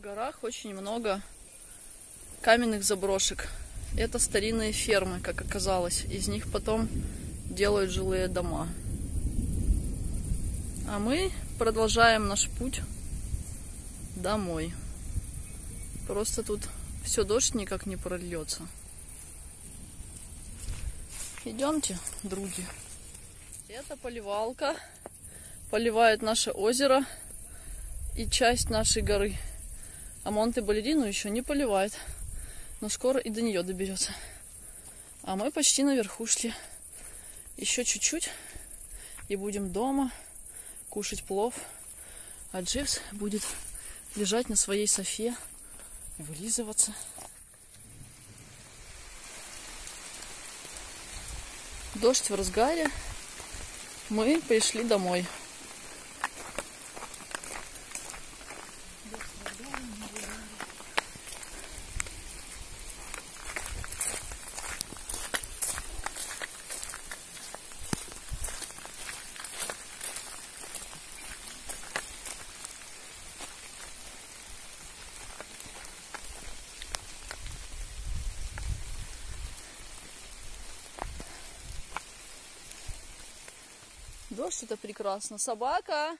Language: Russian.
горах очень много каменных заброшек. Это старинные фермы, как оказалось. Из них потом делают жилые дома. А мы продолжаем наш путь домой. Просто тут все дождь никак не прольется. Идемте, други. Это поливалка. Поливает наше озеро и часть нашей горы. А Монте Балерину еще не поливает. Но скоро и до нее доберется. А мы почти наверху шли. Еще чуть-чуть. И будем дома кушать плов. А Дживс будет лежать на своей софе вылизываться. Дождь в разгаре. Мы пришли домой. Дождь это прекрасно. Собака.